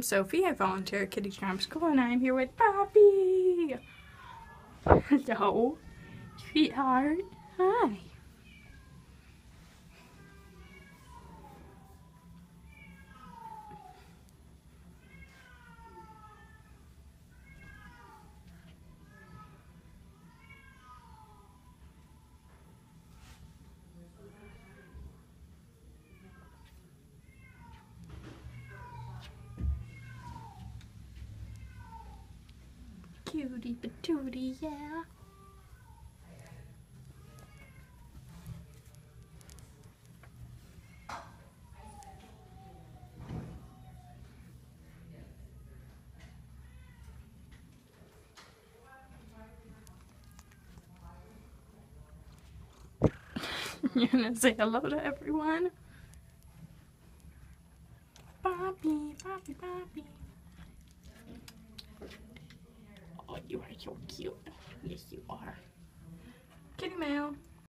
I'm Sophie. I volunteer at Kitty Charm School and I'm here with Poppy. Hello, sweetheart. Hi. Cutie patootie, yeah. You're gonna say hello to everyone? Poppy, Poppy, Poppy. You are so cute. Yes, you are. Kitty Mail.